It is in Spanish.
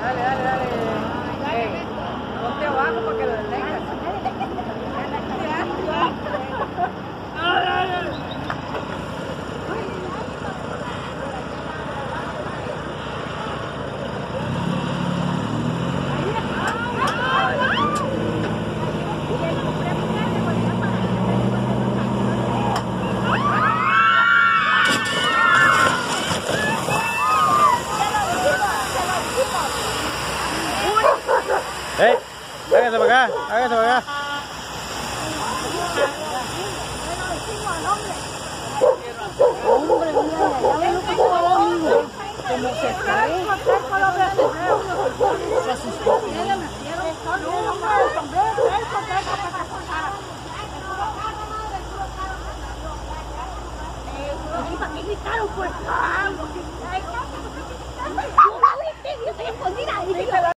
Dale, dale, dale. Ponte abajo para ¡Ey! ¡Hágase para acá! ¡Hágase para acá! Gritaron, pues, algo,